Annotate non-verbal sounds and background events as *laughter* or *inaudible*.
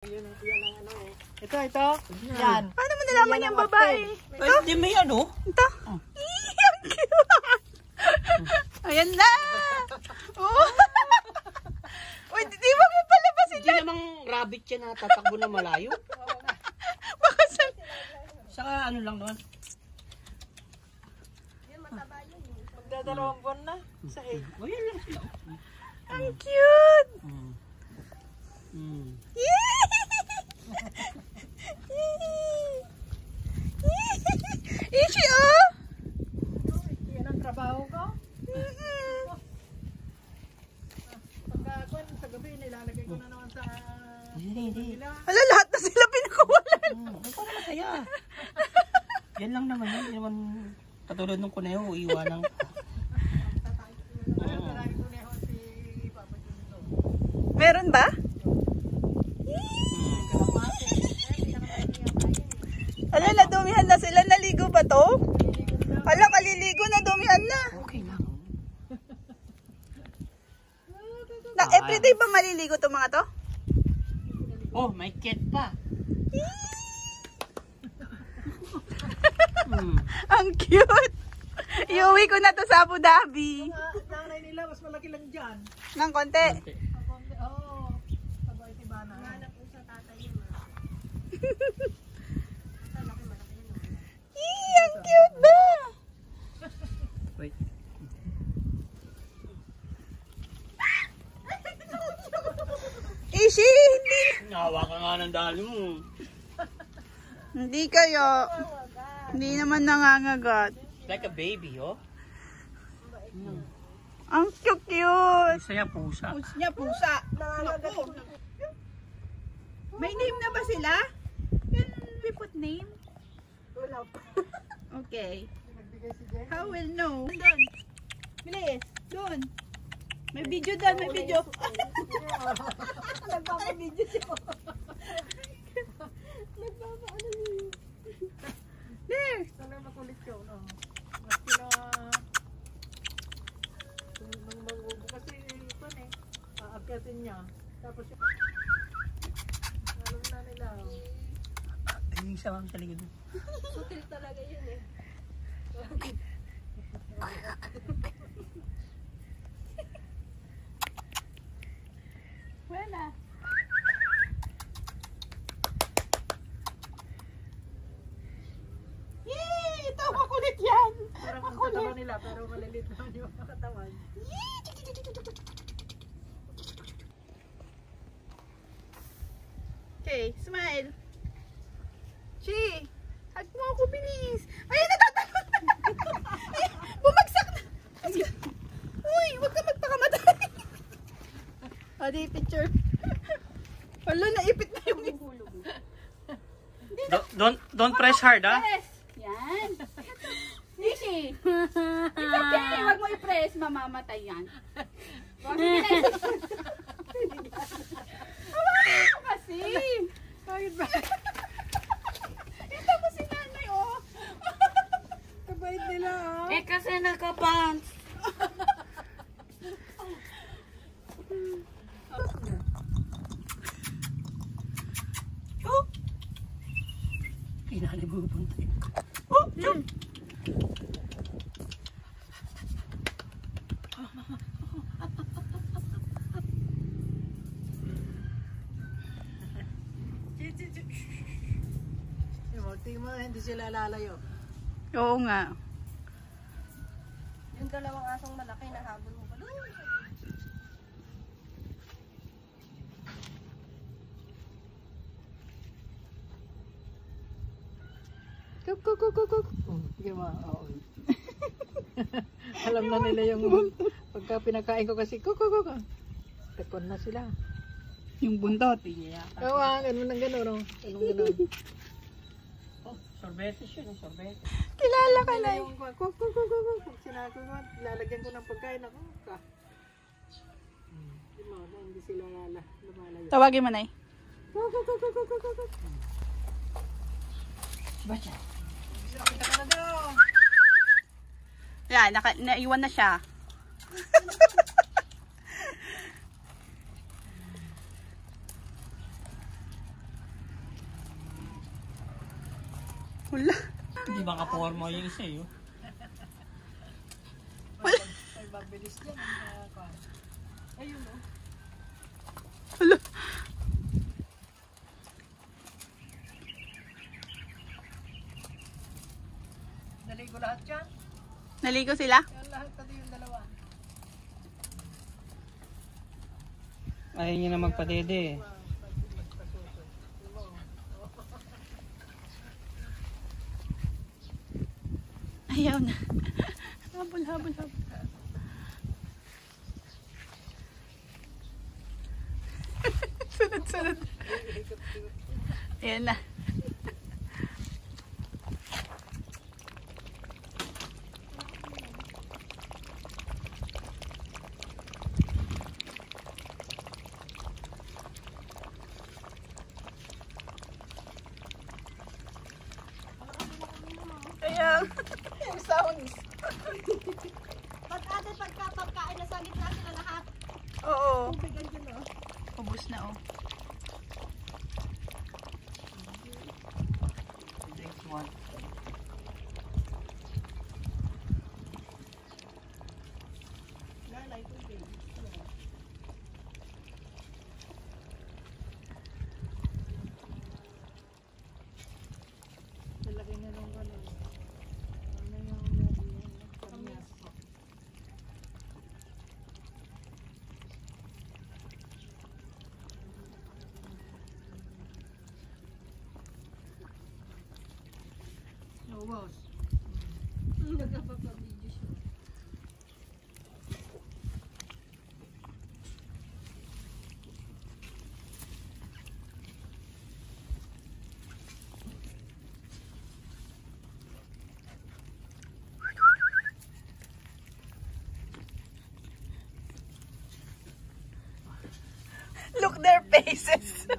Yan yan ang ano eh. Ito, ito. Yan. Paano mo nalaman yung babae? Ay, di may ano? Ito. Ih, ang cute. Ayan na. Oh. Uy, di ba mo palabasin Hindi namang rabbit yan na tatakbo na malayo. Baka sa... Saka ano lang naman. Magdadalawang buwan na sa egg. O yan lang sila. Ang cute. Mm. Mm. Ishi, oh. Yan ang trabaho ko. Pagkakuan sa gabi, nilalagay ko na naman sa Hindi, hindi. Wala, lahat na sila pinakuwalan. Mm. Ay, parang masaya. yan lang naman yan. Hindi naman katulad nung kuneho, iwanan ka. Marami ko na ako si Papa Junto. Meron ba? Ala, nadumihan na sila. Naligo ba to? Ala, kaliligo na dumihan na. Lang. Na, everyday ba maliligo to mga to? Oh, may cat pa. mm. *laughs* Ang cute. Iuwi ko na to sa Abu Dhabi. Na, nanay nila, mas malaki lang dyan. Ng konti. Oo. Oh, sabay si Bana. Nanap po sa tatay yun. *laughs* Ih, ang cute ba? Ishi, hindi. Nawa ka nga ng dali mo. Hindi kayo. Hindi naman nangangagat. Like a baby, oh. Ang cute-cute. Isa yan pusa. Pusa niya, pusa. Naku. May name na ba sila? Can we put name? Wala pa. *laughs* Okay. Nagbigay si Jen. How will know? Doon. Bilis. Doon. May video doon, may video. Nagpapabideo siya. Nagpapaano yun. There. Sana makulit yun. Oh. Maski na... Nang magubo kasi ito eh. Aakyatin niya. Tapos yung... Alam na nila. Isa lang sa likod. Sutil talaga yun eh. Wala. Yay! Ito, makulit yan. Parang ang katawan nila pero malilit naman yung katawan. Okay, smile. Chi, hug mo ako, bilis. Ay, natatakot na. Ay, bumagsak na. Uy, huwag ka magpakamatay. *laughs* O, di picture. Wala, naipit na yung ulo. Don't, don't, don't press hard, ah. Press. Nishi. It's okay. Huwag mo i-press. Mamamatay yan. Huwag mo i-press. Kasi. Bakit ba? Ito ko si nanay, oh. Kabait nila ah. Eh, kasi nakapants. Oh. Kinali mo punta. Oh. Mm. Tingin mo, hindi sila lalayo. Oo nga. Yung dalawang asong malaki na habol mo pa. Kuk, kuk, kuk, kuk, kuk. Hmm, Sige ma, oo. *laughs* Alam na nila yung *laughs* pagka pinakain ko kasi kuko kuko. Tekon na sila. Yung buntot. Oo, ah, ganun ng ganun, no? Ganun ganun. Oh, sorbetes yun, sorbetes. Kilala ka na. Yung kuko kuko kuko. Pag sinabi ko, lalagyan ko ng pagkain ako. Ka. Hmm. Di mo, na hindi sila lala, lumalayo. Tawagin mo na eh. Kuko kuko kuko kuko. Bacha. Kita ka na daw. Yan, naka, naiwan na siya. Wala. Hindi ba kaporma yung isa oh. Yan. ang mga kwan. Ayun o. Wala. Naligo lahat yan. Naligo sila? Yan lahat pati yung dalawa. Ayaw niya na magpadede eh. Na. Habol, habol, habol. *laughs* sunod, sunod. Ayan na. Pagkain na sa gitna sila lahat. Oo. Tubigan dyan o. Ubus na oh. Next one. Nanay, tubig. Lalaki na nung ano. Ano yung kamyas. No, boss. Nagpapabidyo siya. Look their faces. it's wet.